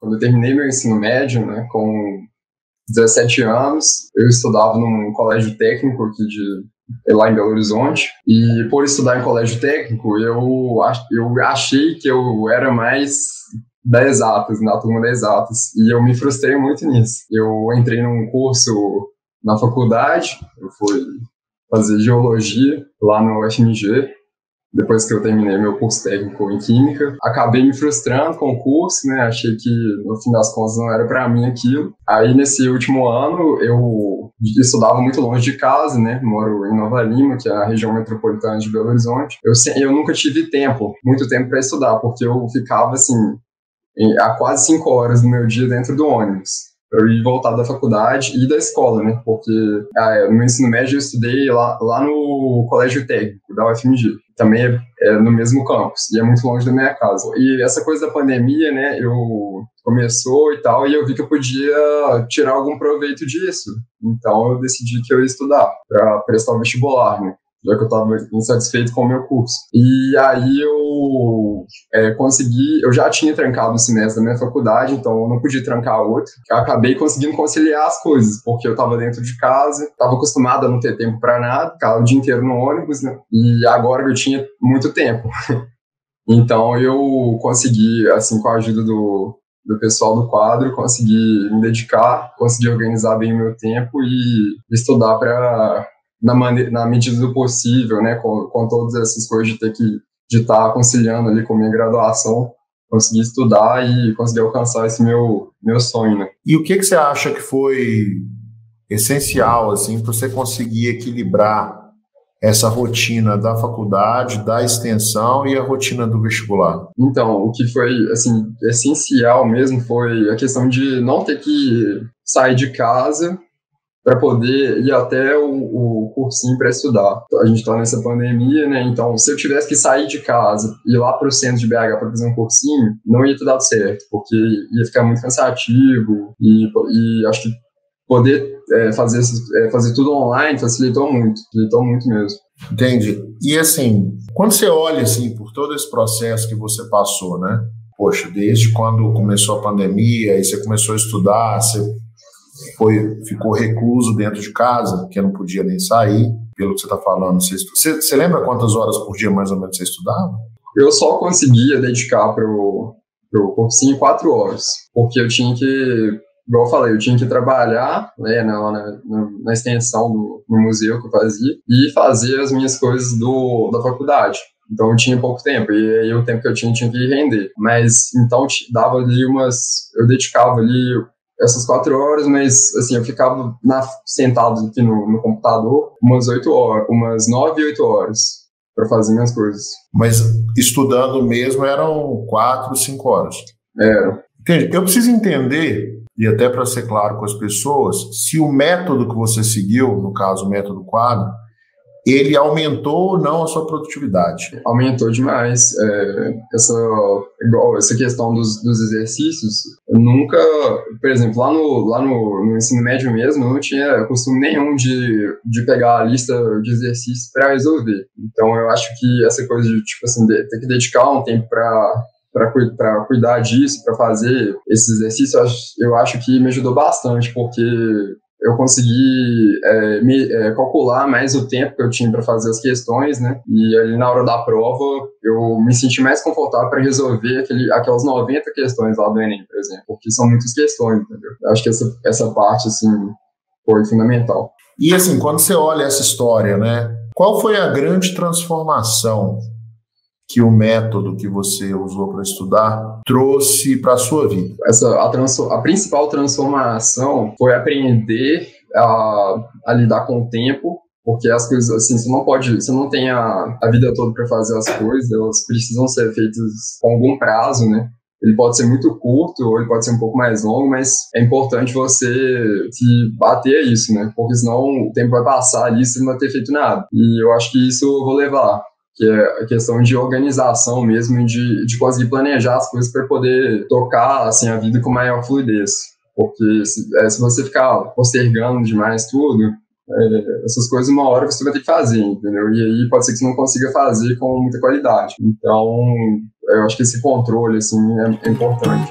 Quando eu terminei meu ensino médio, né, com 17 anos, eu estudava num colégio técnico aqui de lá em Belo Horizonte. E por estudar em colégio técnico, eu, eu achei que eu era mais da exatas, na turma da exatas. E eu me frustrei muito nisso. Eu entrei num curso na faculdade, eu fui fazer geologia lá no UFMG, depois que eu terminei meu curso técnico em química. Acabei me frustrando com o curso, né? Achei que no fim das contas não era para mim aquilo. Aí nesse último ano eu estudava muito longe de casa, né? Moro em Nova Lima, que é a região metropolitana de Belo Horizonte. Eu, eu nunca tive tempo, muito tempo para estudar, porque eu ficava assim há quase cinco horas do meu dia dentro do ônibus eu ir voltar da faculdade e da escola, né? Porque ah, é, no ensino médio eu estudei lá, lá no colégio técnico da UFMG. Também é, é, no mesmo campus e é muito longe da minha casa. E essa coisa da pandemia, né? Eu começou e tal e eu vi que eu podia tirar algum proveito disso. Então eu decidi que eu ia estudar para prestar o vestibular, né? Já que eu estava insatisfeito com o meu curso. E aí eu é, consegui, eu já tinha trancado um semestre da minha faculdade, então eu não podia trancar outro. Eu acabei conseguindo conciliar as coisas, porque eu estava dentro de casa, estava acostumado a não ter tempo para nada, ficava o dia inteiro no ônibus, né? E agora eu tinha muito tempo. então eu consegui, assim, com a ajuda do, do pessoal do quadro, consegui me dedicar, consegui organizar bem o meu tempo e estudar para na, maneira, na medida do possível, né, com, com todas essas coisas de ter que de estar tá conciliando ali com minha graduação, conseguir estudar e conseguir alcançar esse meu meu sonho, né? E o que que você acha que foi essencial assim para você conseguir equilibrar essa rotina da faculdade, da extensão e a rotina do vestibular? Então, o que foi assim essencial mesmo foi a questão de não ter que sair de casa para poder ir até o, o cursinho para estudar. A gente está nessa pandemia, né? Então, se eu tivesse que sair de casa e ir lá para o centro de BH para fazer um cursinho, não ia ter dado certo, porque ia ficar muito cansativo e, e acho que poder é, fazer, é, fazer tudo online facilitou muito, facilitou muito mesmo. Entendi. E assim, quando você olha assim por todo esse processo que você passou, né? Poxa, desde quando começou a pandemia, aí você começou a estudar, você foi, ficou recluso dentro de casa, porque não podia nem sair, pelo que você está falando. Você, você, você, lembra quantas horas por dia mais ou menos você estudava? Eu só conseguia dedicar para o cursinho quatro horas, porque eu tinha que, igual eu falei, eu tinha que trabalhar né, na, na, na extensão do no museu que eu fazia e fazer as minhas coisas do, da faculdade. Então eu tinha pouco tempo, e aí o tempo que eu tinha tinha que render. Mas então dava ali umas. Eu dedicava ali essas quatro horas, mas assim, eu ficava na, sentado aqui no, no computador umas oito horas, umas nove, oito horas para fazer minhas coisas. Mas estudando mesmo eram quatro, cinco horas. Era. Entendi. Eu preciso entender, e até para ser claro com as pessoas, se o método que você seguiu, no caso o método quadro, ele aumentou ou não a sua produtividade? Aumentou demais. É, essa, igual, essa questão dos, dos exercícios, nunca, por exemplo, lá no, lá no, no ensino médio mesmo, eu não tinha costume nenhum de, de pegar a lista de exercícios para resolver. Então eu acho que essa coisa de, tipo assim, de, ter que dedicar um tempo para para cuidar disso, para fazer esses exercícios, eu acho que me ajudou bastante, porque eu consegui é, me, é, calcular mais o tempo que eu tinha para fazer as questões, né? E ali na hora da prova eu me senti mais confortável para resolver aquele, aquelas 90 questões lá do Enem, por exemplo, porque são muitas questões, entendeu? Eu acho que essa, essa parte, assim, foi fundamental. E assim, quando você olha essa história, né? Qual foi a grande transformação que o método que você usou para estudar trouxe para a sua vida? Essa, a, a principal transformação foi aprender a, a, lidar com o tempo, porque as coisas, assim, você não pode, você não tem a, a vida toda para fazer as coisas, elas precisam ser feitas com algum prazo, né? Ele pode ser muito curto ou ele pode ser um pouco mais longo, mas é importante você se bater a isso, né? Porque senão o tempo vai passar ali e você não vai ter feito nada. E eu acho que isso eu vou levar que é a questão de organização mesmo, de, de conseguir planejar as coisas para poder tocar assim, a vida com maior fluidez. Porque se, é, se você ficar postergando demais tudo, é, essas coisas uma hora você vai ter que fazer, entendeu? E aí pode ser que você não consiga fazer com muita qualidade. Então, eu acho que esse controle assim, é, é importante.